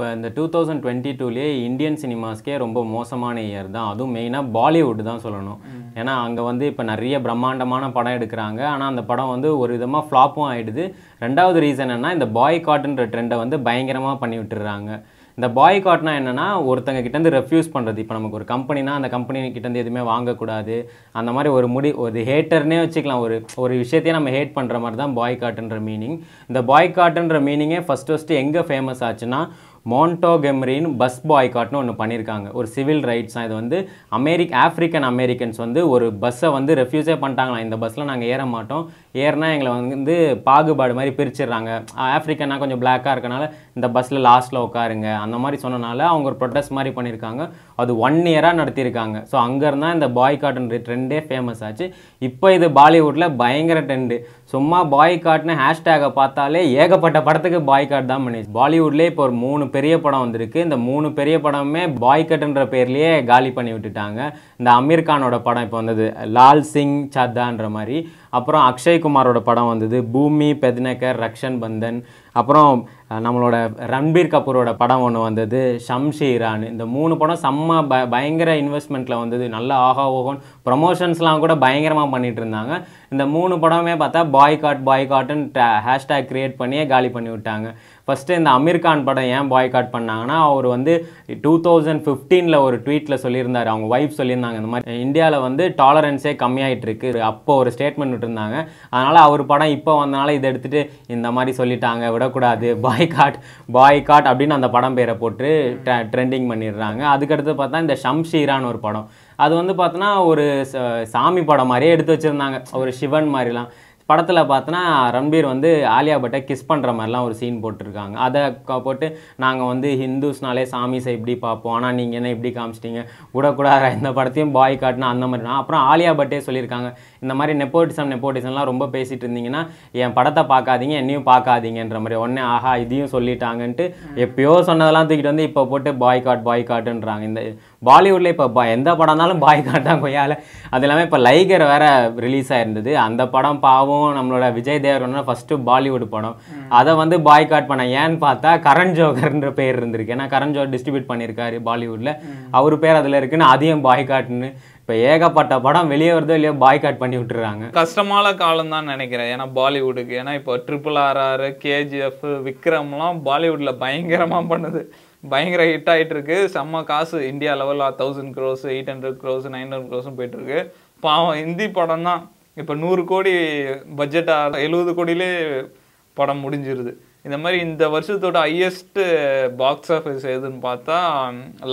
இப்போ இந்த two thousand twenty டூலேயே இந்தியன் சினிமாஸ்க்கே ரொம்ப மோசமான இயர் தான். அதுவும் மெயினாக பாலிவுட் தான் சொல்லணும். ஏன்னா அங்கே வந்து இப்போ நிறைய பிரம்மாண்டமான படம் எடுக்கிறாங்க. ஆனால் அந்த படம் வந்து ஒரு விதமாக ஃப்ளாப்பும் ஆயிடுது. ரெண்டாவது ரீசன் என்ன இந்த பாய் காட்டுன்ற ட்ரெண்டை வந்து பயங்கரமாக பண்ணி விட்டுறாங்க. இந்த பாய் காட்னா என்னன்னா ஒருத்தங்க கிட்டேருந்து ரெஃப்யூஸ் பண்ணுறது இப்போ நமக்கு ஒரு கம்பெனினா அந்த கம்பெனி கிட்டேருந்து எதுவுமே வாங்கக்கூடாது. அந்த மாதிரி ஒரு முடி ஒரு ஹேட்டர்னே வச்சுக்கலாம். ஒரு ஒரு விஷயத்தையே நம்ம ஹேட் பண்ணுற மாதிரி தான் பாய் காட்டுன்ற மீனிங் இந்த பாய் காட்டுன்ற மீனிங்கே ஃபஸ்ட்டு ஃபஸ்ட்டு எங்கே ஃபேமஸ் ஆச்சுன்னா மோன்டோகெம்ரின் பஸ் பாய்காட்னு ஒன்று பண்ணியிருக்காங்க ஒரு சிவில் ரைட்ஸ் தான் இது வந்து அமெரிக் ஆஃப்ரிக்கன் அமெரிக்கன்ஸ் வந்து ஒரு பஸ்ஸை வந்து ரெஃப்யூஸே பண்ணிட்டாங்களாம். இந்த பஸ்ஸில் நாங்கள் ஏற மாட்டோம். ஏறினா எங்களை வந்து பாகுபாடு மாதிரி பிரிச்சிடுறாங்க. ஆஃப்ரிக்கன்னா கொஞ்சம் பிளாக்காக இருக்கனால இந்த பஸ்ஸில் லாஸ்ட்டில் உட்காருங்க. அந்த மாதிரி சொன்னனால அவங்க ஒரு ப்ரொட்டஸ்ட் மாதிரி பண்ணியிருக்காங்க அது ஒன் இயராக நடத்தியிருக்காங்க ஸோ அங்கேருந்து இந்த பாய்காட்ன்ற ட்ரெண்டே ஃபேமஸ் ஆச்சு. இப்போ இது பாலிவுட்டில் பயங்கர ட்ரெண்டு சும்மா பாய்காட்னு ஹேஷ்டேகை பார்த்தாலே ஏகப்பட்ட படத்துக்கு பாய்காட் தான் பண்ணிச்சு பாலிவுட்லேயே இப்போ ஒரு மூணு பெரிய படம் வந்திருக்கு. இந்த மூணு பெரிய படமுமே பாய்கட்ன்ற பேர்லேயே காலி பண்ணி விட்டுட்டாங்க. இந்த அமீர் கானோட படம் இப்போ வந்தது. லால் சிங் சத்தான்ற மாதிரி. அப்புறம் அக்ஷய் குமாரோட படம் வந்தது. பூமி பெத்னகர் ரக்ஷன் பந்தன். அப்புறம் நம்மளோட ரன்பீர் கபூரோட படம் ஒன்று வந்தது. ஷம்ஷீரான் இந்த மூணு படம் செம்ம ப பயங்கர இன்வெஸ்ட்மெண்ட்டில் வந்தது. நல்ல ஆஹா ஓஹோன் ப்ரொமோஷன்ஸ்லாம் கூட பயங்கரமாக பண்ணிகிட்டு இருந்தாங்க. இந்த மூணு படமே பார்த்தா பாய் காட் பாய் காட்டுன்னு ஹேஷ்டேக் க்ரியேட் பண்ணியே காலி பண்ணி விட்டாங்க. ஃபஸ்ட்டு இந்த அமீர் கான் படம் ஏன் பாய்காட் பண்ணாங்கன்னா அவர் வந்து டூ தௌசண்ட் ஃபிஃப்டீனில் ஒரு ட்வீட்டில் சொல்லியிருந்தார். அவங்க ஒய்ஃப் சொல்லியிருந்தாங்க இந்த மாதிரி இந்தியாவில் வந்து டாலரன்ஸே கம்மியாயிட்டு இருக்கு. அப்போ ஒரு ஸ்டேட்மெண்ட் இருந்தாங்க அதனால் அவர் படம் இப்போ வந்தனால இதை எடுத்துட்டு இந்த மாதிரி சொல்லிட்டாங்க. விடக்கூடாது. பாய் காட் பாய் காட் அப்படின்னு அந்த படம் பேரை போட்டு ட்ரெண்டிங் பண்ணிடுறாங்க. அதுக்கடுத்து பார்த்தா இந்த ஷம்ஷீரான்னு ஒரு படம். அது வந்து பார்த்தோன்னா ஒரு ச- சாமி படம் மாதிரியே எடுத்து வச்சுருந்தாங்க. ஒரு சிவன் மாதிரிலாம். படத்தில் பார்த்தோன்னா ரன்பீர் வந்து ஆலியா பட்டை கிஸ் பண்ணுற மாதிரிலாம் ஒரு சீன் போட்டிருக்காங்க. அதை போட்டு நாங்கள் வந்து ஹிந்துஸ்னாலே சாமிஸை இப்படி பார்ப்போம் ஆனால் நீங்கள் என்ன இப்படி காமிச்சிட்டீங்க? விடக்கூடாது இந்த படத்தையும் பாய் காட்டினா அந்த மாதிரி தான் அப்புறம் ஆலியா பட்டே சொல்லியிருக்காங்க இந்த மாதிரி நெப்போட்டிசம் நெப்போட்டிசம்லாம் ரொம்ப பேசிகிட்டு இருந்தீங்கன்னா என் படத்தை பார்க்காதீங்க என்னையும் பார்க்காதீங்கன்ற மாதிரி. உடனே ஆஹா இதையும் சொல்லிட்டாங்கன்ட்டு எப்பயோ சொன்னதெல்லாம் தூக்கிட்டு வந்து இப்போ போட்டு பாய் காட் பாய் காட்டுன்றாங்க. இந்த பாலிவுட்டில் இப்போ பா எந்த படம் இருந்தாலும் பாய் காட் தான் கொய்யால அது இல்லாமல் இப்போ லைகர் வேற ரிலீஸ் ஆயிருந்தது. அந்த படம் பாவம் நம்மளோட விஜய் தேவரன் ஃபர்ஸ்ட் பாலிவுட் படம். அதை வந்து பாய் காட் பண்ண ஏன்னு பார்த்தா கரண் ஜோகர்ன்ற பேர் இருந்திருக்கு. ஏன்னா கரண் ஜோகர் டிஸ்ட்ரிபியூட் பண்ணியிருக்காரு பாலிவுட்ல. அவர் பேர் அதில் இருக்குன்னு அதையும் பாய் காட்னு இப்போ ஏகப்பட்ட படம் வெளியே வருதோ இல்லையோ பாய் காட் பண்ணி விட்டுறாங்க. கஷ்டமான காலம் தான் நினைக்கிறேன். ஏன்னா பாலிவுட்டுக்கு ஏன்னா இப்போ ட்ரிபிள் ஆர்ஆர் கேஜிஎஃப் விக்ரம்லாம் பாலிவுட்ல பயங்கரமா பண்ணுது. பயங்கர ஹிட் ஆயிட்டு இருக்கு செம்ம காசு. இந்தியா லெவலில் thousand crores eight hundred crores nine hundred க்ரோஸும் போயிட்டு இருக்கு பாவம் ஹிந்தி படம் தான் இப்போ நூறு கோடி பட்ஜெட்டாக எழுபது கோடியிலே படம் முடிஞ்சிருது. இந்த மாதிரி இந்த வருஷத்தோட ஹையஸ்ட்டு பாக்ஸ் ஆஃபீஸ் எதுன்னு பார்த்தா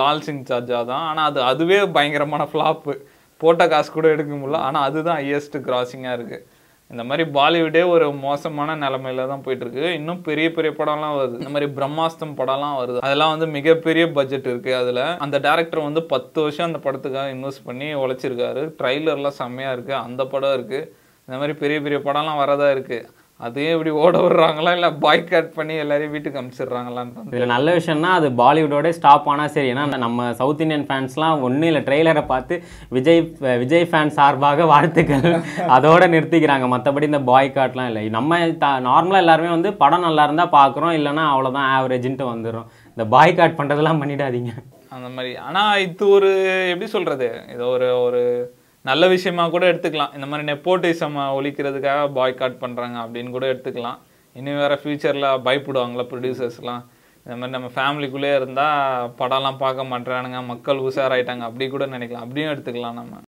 லால் சிங் சார்ஜா தான். ஆனால் அது அதுவே பயங்கரமான ஃப்ளாப்பு போட்ட காசு கூட எடுக்க முடியல. ஆனால் அதுதான் ஹையஸ்ட்டு கிராசிங்காக இருக்குது இந்த மாதிரி பாலிவுட்டே ஒரு மோசமான நிலமையில தான் போயிட்டு இருக்கு இன்னும் பெரிய பெரிய படம்லாம் வருது. இந்த மாதிரி பிரம்மாஸ்தம் படம்லாம் வருது. அதெல்லாம் வந்து மிகப்பெரிய பட்ஜெட் இருக்கு அதுல. அந்த டேரக்டர் வந்து பத்து வருஷம் அந்த படத்துக்காக இன்வெஸ்ட் பண்ணி உழைச்சிருக்காரு. ட்ரைலர்லாம் செம்மையா இருக்கு. அந்த படம் இருக்கு. இந்த மாதிரி பெரிய பெரிய படம்லாம் வரதா இருக்கு. அதையும் இப்படி ஓட விடுறாங்களா? இல்லை பாய் கட் பண்ணி எல்லாரையும் வீட்டுக்கு அனுப்பிச்சிடுறாங்களான்னு இதில் நல்ல விஷயம்னா அது பாலிவுட்டோட ஸ்டாப் ஆனால் சரி. ஏன்னா நம்ம சவுத் இந்தியன் ஃபேன்ஸ்லாம் ஒன்றும் இல்லை ட்ரெய்லரை பார்த்து விஜய் விஜய் ஃபேன் சார்பாக வாழ்த்துக்கள். அதோட நிறுத்திக்கிறாங்க. மற்றபடி இந்த பாய் காட்லாம் இல்லை. நம்ம த நார்மலாக எல்லாருமே வந்து படம் நல்லா இருந்தால் பார்க்குறோம். இல்லைன்னா அவ்வளோதான் ஆவரேஜ்ன்ட்டு வந்துடும் இந்த பாய் காட் பண்ணுறதெல்லாம் பண்ணிடாதீங்க. அந்த மாதிரி. ஆனா இது ஒரு எப்படி சொல்றது? இது ஒரு ஒரு நல்ல விஷயமா கூட எடுத்துக்கலாம். இந்த மாதிரி நெப்போட்டிசம் ஒழிக்கிறதுக்காக பாய்காட் பண்ணுறாங்க அப்படின்னு கூட எடுத்துக்கலாம். இனி வேறு ஃப்யூச்சரில் பயப்படுவாங்களா ப்ரொடியூசர்ஸ்லாம் இந்த மாதிரி நம்ம ஃபேமிலிக்குள்ளே இருந்தால் படம்லாம் பார்க்க மாட்டேறானுங்க மக்கள் உஷாராயிட்டாங்க அப்படி கூட நினைக்கலாம். அப்படியும் எடுத்துக்கலாம் நம்ம.